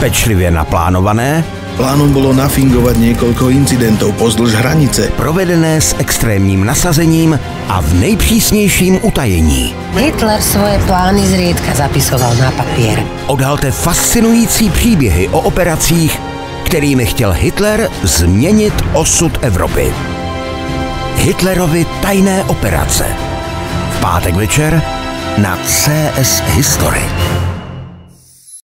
Pečlivě naplánované, Plánom bolo nafingovať niekoľko incidentov pozdĺž hranice. provedené s extrémním nasazením a v nejpřísnějším utajení. Hitler svoje plány zriedka zapisoval na papír. Odhalte fascinující příběhy o operacích, kterými chtěl Hitler změnit osud Evropy. Hitlerovi tajné operace. V pátek večer na CS History.